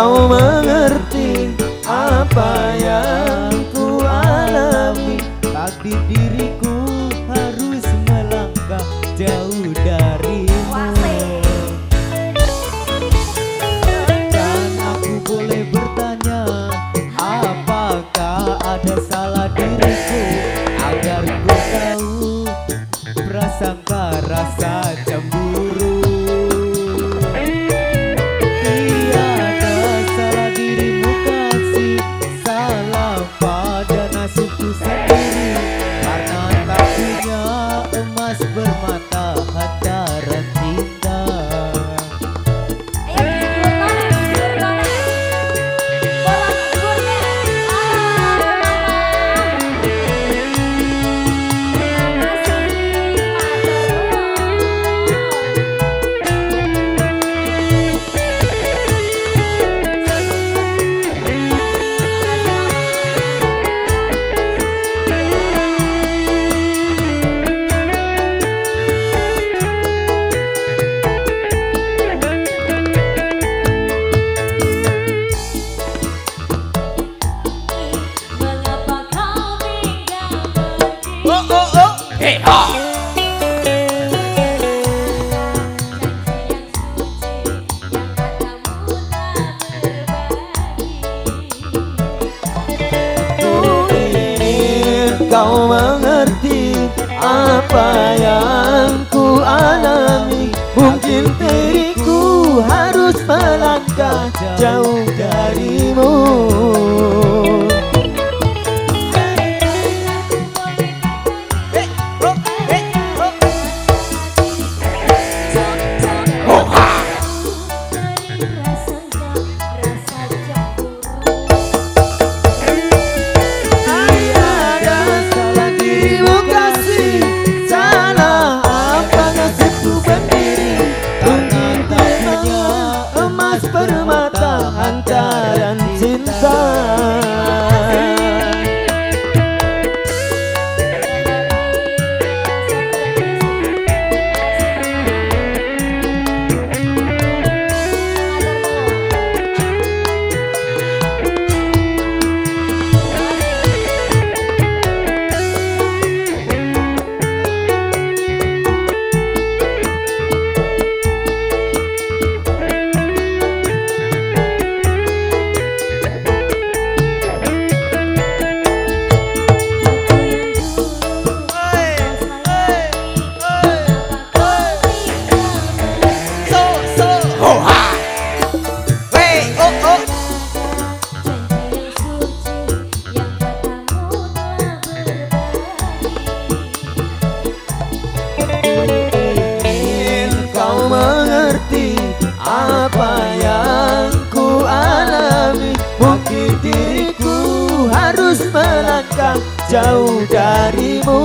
kau mengerti apa yang ku alami Takdir diriku harus melangkah jauh darimu. Dan aku boleh bertanya Apakah ada salah diriku? Agar ku tahu Prasangka rasa Kau mengerti apa yang ku alami. Mungkin diriku harus melangkah jauh diriku harus melangkah jauh darimu.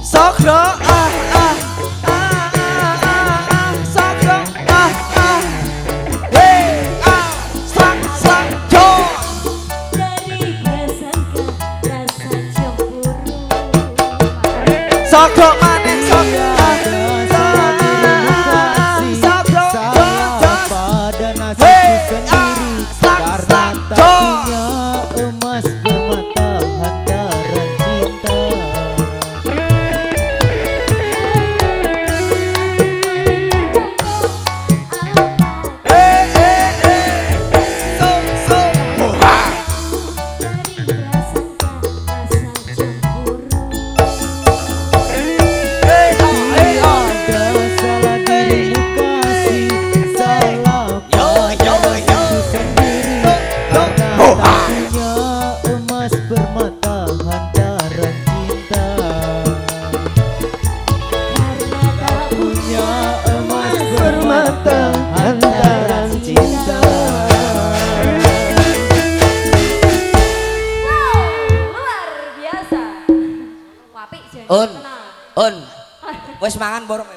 Sokro ah ah ah ah ah ah Sokro ah ah. Hey ah sak sak jo Sokro maning sokro wes mangan borong.